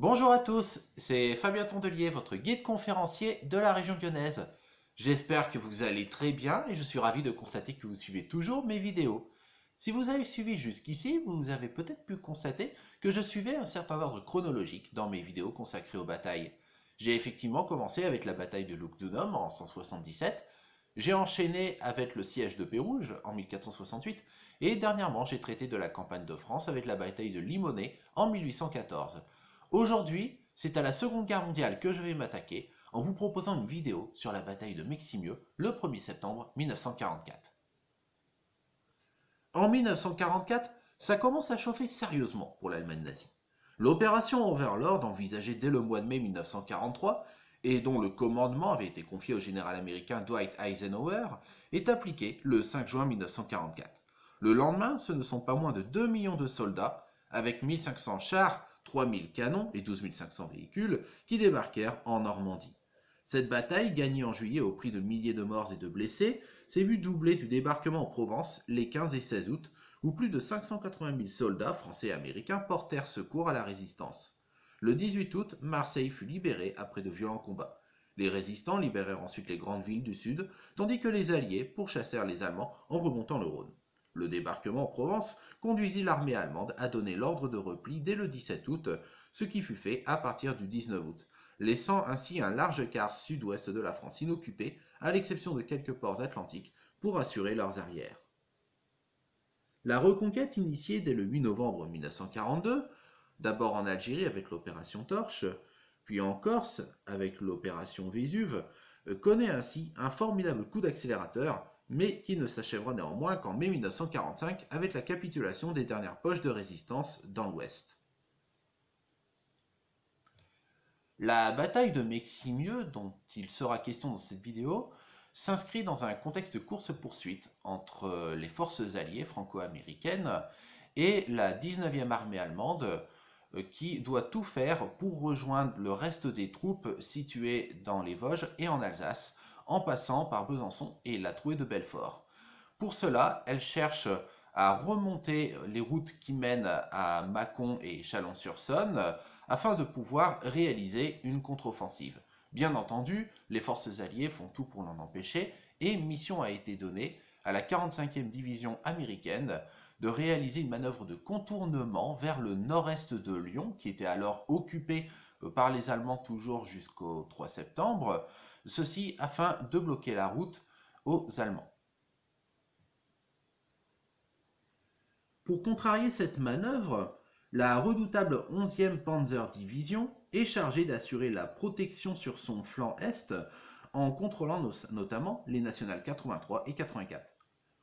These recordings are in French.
Bonjour à tous, c'est Fabien Tondelier, votre guide conférencier de la région lyonnaise. J'espère que vous allez très bien et je suis ravi de constater que vous suivez toujours mes vidéos. Si vous avez suivi jusqu'ici, vous avez peut-être pu constater que je suivais un certain ordre chronologique dans mes vidéos consacrées aux batailles. J'ai effectivement commencé avec la bataille de Lugdunum en 177, j'ai enchaîné avec le siège de Pérouge en 1468, et dernièrement j'ai traité de la campagne de France avec la bataille de Limonest en 1814. Aujourd'hui, c'est à la Seconde Guerre mondiale que je vais m'attaquer en vous proposant une vidéo sur la bataille de Meximieux le 1er septembre 1944. En 1944, ça commence à chauffer sérieusement pour l'Allemagne nazie. L'opération Overlord, envisagée dès le mois de mai 1943, et dont le commandement avait été confié au général américain Dwight Eisenhower, est appliquée le 5 juin 1944. Le lendemain, ce ne sont pas moins de 2 millions de soldats, avec 1500 chars, 3000 canons et 12 500 véhicules, qui débarquèrent en Normandie. Cette bataille, gagnée en juillet au prix de milliers de morts et de blessés, s'est vue doublée du débarquement en Provence les 15 et 16 août, où plus de 580 000 soldats français et américains portèrent secours à la résistance. Le 18 août, Marseille fut libérée après de violents combats. Les résistants libérèrent ensuite les grandes villes du sud, tandis que les Alliés pourchassèrent les Allemands en remontant le Rhône. Le débarquement en Provence conduisit l'armée allemande à donner l'ordre de repli dès le 17 août, ce qui fut fait à partir du 19 août, laissant ainsi un large quart sud-ouest de la France inoccupé, à l'exception de quelques ports atlantiques, pour assurer leurs arrières. La reconquête initiée dès le 8 novembre 1942, d'abord en Algérie avec l'opération Torche, puis en Corse avec l'opération Vésuve, connaît ainsi un formidable coup d'accélérateur mais qui ne s'achèvera néanmoins qu'en mai 1945 avec la capitulation des dernières poches de résistance dans l'Ouest. La bataille de Meximieux, dont il sera question dans cette vidéo, s'inscrit dans un contexte course-poursuite entre les forces alliées franco-américaines et la 19e armée allemande euh, qui doit tout faire pour rejoindre le reste des troupes situées dans les Vosges et en Alsace en passant par Besançon et la trouée de Belfort. Pour cela, elle cherche à remonter les routes qui mènent à Mâcon et Chalon-sur-Saône afin de pouvoir réaliser une contre-offensive. Bien entendu, les forces alliées font tout pour l'en empêcher et mission a été donnée à la 45e division américaine de réaliser une manœuvre de contournement vers le nord-est de Lyon, qui était alors occupé euh, par les Allemands toujours jusqu'au 3 septembre, ceci afin de bloquer la route aux Allemands. Pour contrarier cette manœuvre, la redoutable 11e Panzer Division est chargée d'assurer la protection sur son flanc est en contrôlant notamment les nationales 83 et 84.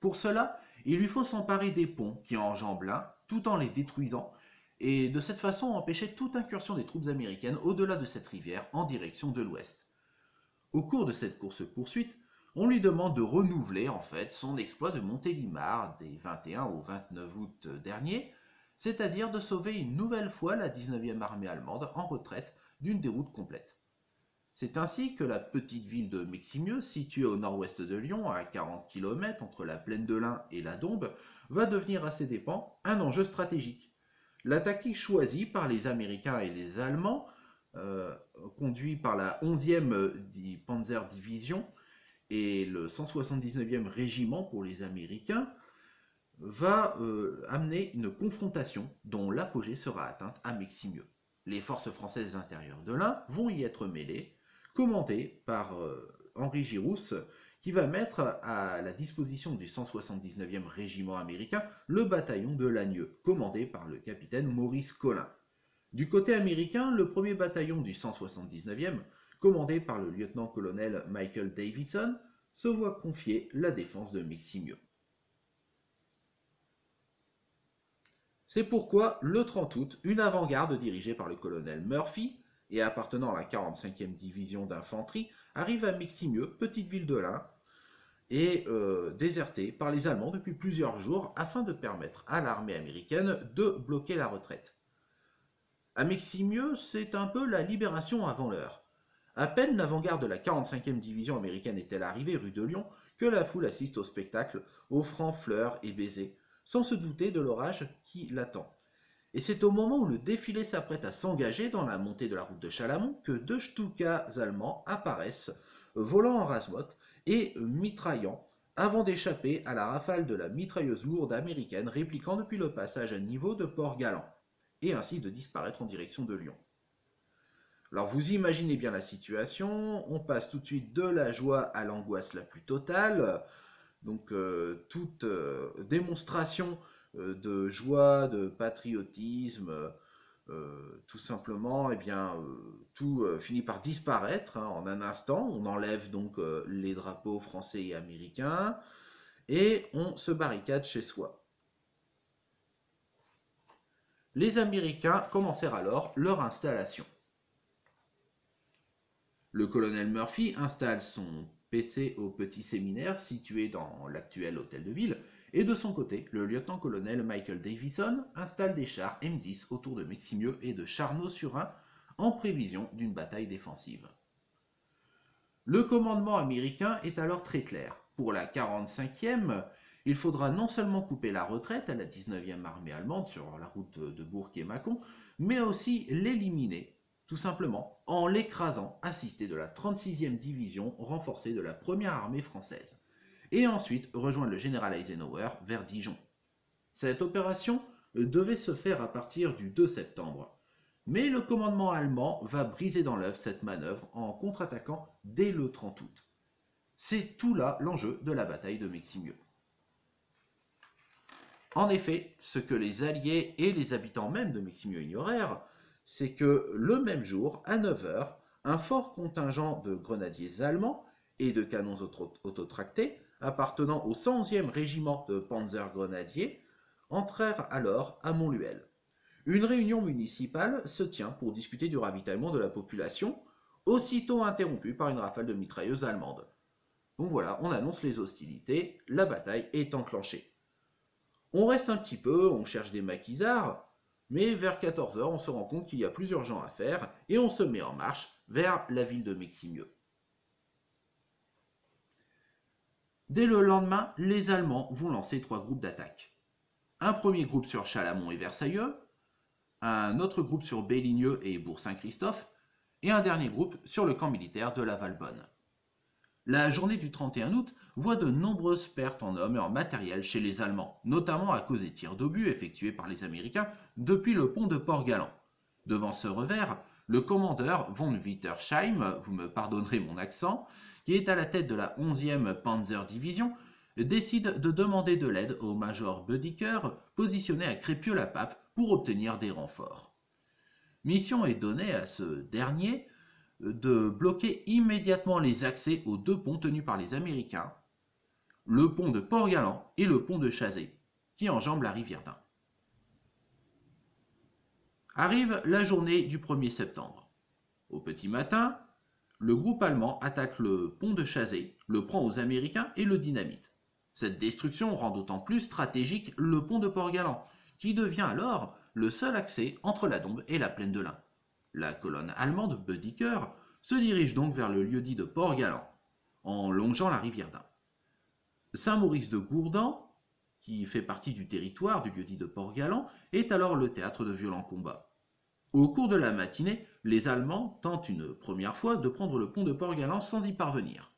Pour cela, il lui faut s'emparer des ponts qui enjambent l'un tout en les détruisant et de cette façon empêcher toute incursion des troupes américaines au-delà de cette rivière en direction de l'ouest. Au cours de cette course-poursuite, on lui demande de renouveler en fait son exploit de Montélimar des 21 au 29 août dernier, c'est-à-dire de sauver une nouvelle fois la 19e armée allemande en retraite d'une déroute complète. C'est ainsi que la petite ville de Meximieux, située au nord-ouest de Lyon, à 40 km entre la plaine de l'Ain et la Dombe, va devenir à ses dépens un enjeu stratégique. La tactique choisie par les Américains et les Allemands euh, conduit par la 11e Panzer Division et le 179e régiment pour les Américains, va euh, amener une confrontation dont l'apogée sera atteinte à Meximieux. Les forces françaises intérieures de l'Ain vont y être mêlées, commandées par euh, Henri Girousse, qui va mettre à la disposition du 179e régiment américain le bataillon de Lagneux, commandé par le capitaine Maurice Collin. Du côté américain, le premier bataillon du 179e, commandé par le lieutenant-colonel Michael Davison, se voit confier la défense de Meximieux. C'est pourquoi, le 30 août, une avant-garde dirigée par le colonel Murphy et appartenant à la 45e division d'infanterie arrive à Meximieux, petite ville de l'Ain, et euh, désertée par les Allemands depuis plusieurs jours afin de permettre à l'armée américaine de bloquer la retraite. À Meximieux, c'est un peu la libération avant l'heure. À peine l'avant-garde de la 45e division américaine est-elle arrivée rue de Lyon que la foule assiste au spectacle, offrant fleurs et baisers, sans se douter de l'orage qui l'attend. Et c'est au moment où le défilé s'apprête à s'engager dans la montée de la route de Chalamont que deux Stukas allemands apparaissent, volant en rasmote et mitraillant avant d'échapper à la rafale de la mitrailleuse lourde américaine répliquant depuis le passage à niveau de Port-Galant, et ainsi de disparaître en direction de Lyon. Alors vous imaginez bien la situation, on passe tout de suite de la joie à l'angoisse la plus totale, donc euh, toute euh, démonstration euh, de joie, de patriotisme, tout simplement, eh bien, tout finit par disparaître hein, en un instant. On enlève donc les drapeaux français et américains et on se barricade chez soi. Les Américains commencèrent alors leur installation. Le colonel Murphy installe son PC au petit séminaire situé dans l'actuel hôtel de ville et de son côté, le lieutenant-colonel Michael Davison installe des chars M10 autour de Meximieux et de Charnot-sur-Ain en prévision d'une bataille défensive. Le commandement américain est alors très clair. Pour la 45e, il faudra non seulement couper la retraite à la 19e armée allemande sur la route de Bourg et Mâcon, mais aussi l'éliminer, tout simplement en l'écrasant, assisté de la 36e division renforcée de la première armée française et ensuite rejoindre le général Eisenhower vers Dijon. Cette opération devait se faire à partir du 2 septembre, mais le commandement allemand va briser dans l'œuf cette manœuvre en contre-attaquant dès le 30 août. C'est tout là l'enjeu de la bataille de Meximieux. En effet, ce que les Alliés et les habitants même de Meximieux ignorèrent, c'est que le même jour, à 9h, un fort contingent de grenadiers allemands et de canons autotractés appartenant au 111e régiment de Panzergrenadiers, entrèrent alors à Montluel. Une réunion municipale se tient pour discuter du ravitaillement de la population, aussitôt interrompue par une rafale de mitrailleuses allemandes. Donc voilà, on annonce les hostilités, la bataille est enclenchée. On reste un petit peu, on cherche des maquisards, mais vers 14h, on se rend compte qu'il y a plusieurs gens à faire et on se met en marche vers la ville de Meximieux. Dès le lendemain, les Allemands vont lancer trois groupes d'attaque. Un premier groupe sur Chalamont et Versailleux, un autre groupe sur Béligneux et Bourg-Saint-Christophe, et un dernier groupe sur le camp militaire de la Valbonne. La journée du 31 août voit de nombreuses pertes en hommes et en matériel chez les Allemands, notamment à cause des tirs d'obus effectués par les Américains depuis le pont de Port-Galant. Devant ce revers, le commandeur von Wittersheim, vous me pardonnerez mon accent, qui est à la tête de la 11e Panzer Division, décide de demander de l'aide au major Bödiker, positionné à Crépieux-la-Pape, pour obtenir des renforts. Mission est donnée à ce dernier de bloquer immédiatement les accès aux deux ponts tenus par les Américains, le pont de Port-Galant et le pont de Chazé, qui enjambent la rivière d'Ain. Arrive la journée du 1er septembre. Au petit matin, le groupe allemand attaque le pont de Chazé, le prend aux Américains et le dynamite. Cette destruction rend d'autant plus stratégique le pont de Port-Galant, qui devient alors le seul accès entre la Dombe et la plaine de l'Ain. La colonne allemande Bödiker se dirige donc vers le lieu-dit de Port-Galant, en longeant la rivière d'Ain. Saint-Maurice de Gourdan, qui fait partie du territoire du lieu-dit de Port-Galant, est alors le théâtre de violents combats. Au cours de la matinée, les Allemands tentent une première fois de prendre le pont de Port-Galant sans y parvenir.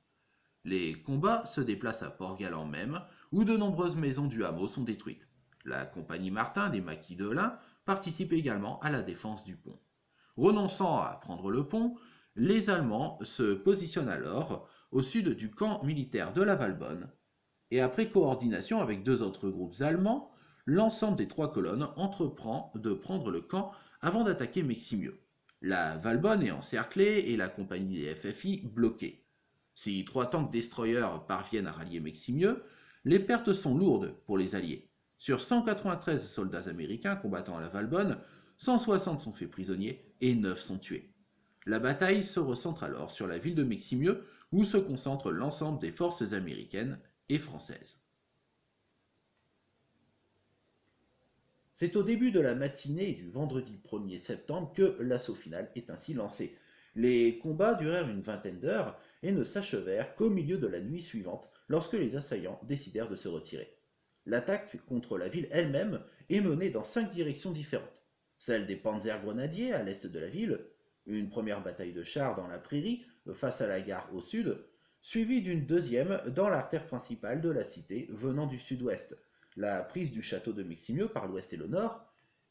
Les combats se déplacent à Port-Galant même, où de nombreuses maisons du hameau sont détruites. La compagnie Martin des maquis de l'Ain participe également à la défense du pont. Renonçant à prendre le pont, les Allemands se positionnent alors au sud du camp militaire de la Valbonne, et après coordination avec deux autres groupes allemands, l'ensemble des trois colonnes entreprend de prendre le camp avant d'attaquer Meximieux. La Valbonne est encerclée et la compagnie des FFI bloquée. Si trois tanks destroyers parviennent à rallier Meximieux, les pertes sont lourdes pour les Alliés. Sur 193 soldats américains combattant à la Valbonne, 160 sont faits prisonniers et 9 sont tués. La bataille se recentre alors sur la ville de Meximieux où se concentre l'ensemble des forces américaines et françaises. C'est au début de la matinée du vendredi 1er septembre que l'assaut final est ainsi lancé. Les combats durèrent une vingtaine d'heures et ne s'achevèrent qu'au milieu de la nuit suivante lorsque les assaillants décidèrent de se retirer. L'attaque contre la ville elle-même est menée dans cinq directions différentes. Celle des Panzergrenadiers à l'est de la ville, une première bataille de chars dans la prairie face à la gare au sud, suivie d'une deuxième dans l'artère principale de la cité venant du sud-ouest, la prise du château de Meximieux par l'ouest et le nord,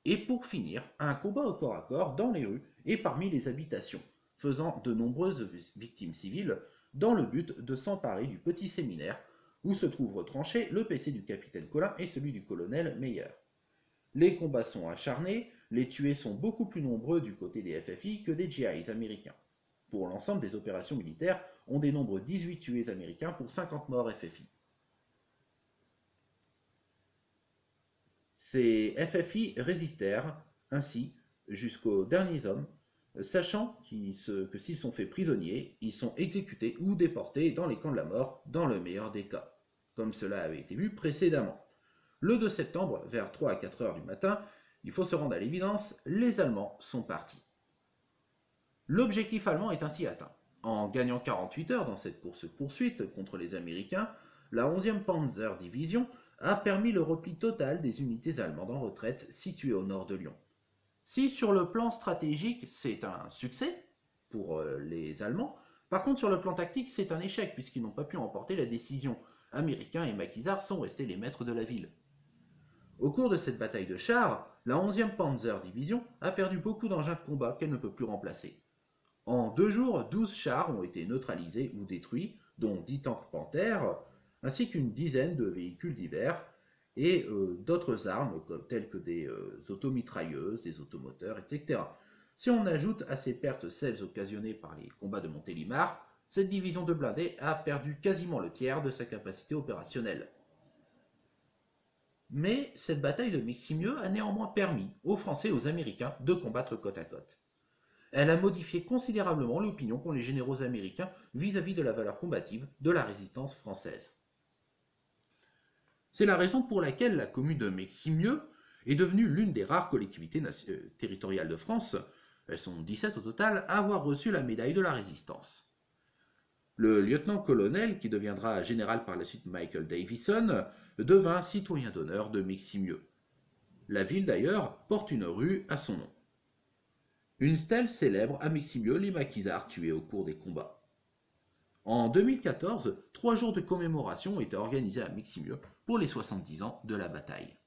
et pour finir, un combat au corps à corps dans les rues et parmi les habitations, faisant de nombreuses victimes civiles dans le but de s'emparer du petit séminaire où se trouvent retranchés le PC du capitaine Colin et celui du colonel Meyer. Les combats sont acharnés, les tués sont beaucoup plus nombreux du côté des FFI que des GIs américains. Pour l'ensemble des opérations militaires, on dénombre 18 tués américains pour 50 morts FFI. Ces FFI résistèrent ainsi jusqu'aux derniers hommes, sachant que s'ils sont faits prisonniers, ils sont exécutés ou déportés dans les camps de la mort, dans le meilleur des cas, comme cela avait été vu précédemment. Le 2 septembre, vers 3 à 4 heures du matin, il faut se rendre à l'évidence, les Allemands sont partis. L'objectif allemand est ainsi atteint. En gagnant 48 heures dans cette course-poursuite contre les Américains, la 11e Panzer Division a permis le repli total des unités allemandes en retraite situées au nord de Lyon. Si sur le plan stratégique c'est un succès pour euh, les Allemands, par contre sur le plan tactique c'est un échec puisqu'ils n'ont pas pu emporter la décision. Américains et maquisards sont restés les maîtres de la ville. Au cours de cette bataille de chars, la 11e Panzer Division a perdu beaucoup d'engins de combat qu'elle ne peut plus remplacer. En deux jours, 12 chars ont été neutralisés ou détruits, dont 10 tanks Panther, ainsi qu'une dizaine de véhicules divers et euh, d'autres armes telles que des euh, automitrailleuses, des automoteurs, etc. Si on ajoute à ces pertes celles occasionnées par les combats de Montélimar, cette division de blindés a perdu quasiment le tiers de sa capacité opérationnelle. Mais cette bataille de Miximieux a néanmoins permis aux Français et aux Américains de combattre côte à côte. Elle a modifié considérablement l'opinion qu'ont les généraux américains vis-à-vis -vis de la valeur combative de la résistance française. C'est la raison pour laquelle la commune de Meximieux est devenue l'une des rares collectivités euh, territoriales de France, elles sont 17 au total, à avoir reçu la médaille de la résistance. Le lieutenant-colonel, qui deviendra général par la suite Michael Davison, devint citoyen d'honneur de Meximieux. La ville d'ailleurs porte une rue à son nom. Une stèle célèbre à Meximieux les maquisards tués au cours des combats. En 2014, trois jours de commémoration été organisés à Miximieux pour les 70 ans de la bataille.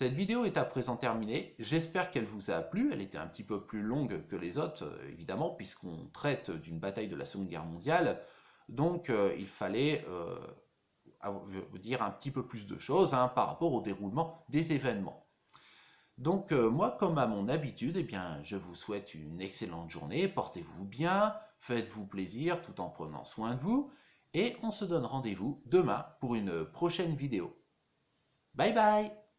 Cette vidéo est à présent terminée. J'espère qu'elle vous a plu. Elle était un petit peu plus longue que les autres, euh, évidemment, puisqu'on traite d'une bataille de la Seconde Guerre mondiale. Donc, euh, il fallait euh, vous dire un petit peu plus de choses hein, par rapport au déroulement des événements. Donc euh, moi, comme à mon habitude, eh bien, je vous souhaite une excellente journée, portez-vous bien, faites-vous plaisir tout en prenant soin de vous, et on se donne rendez-vous demain pour une prochaine vidéo. Bye bye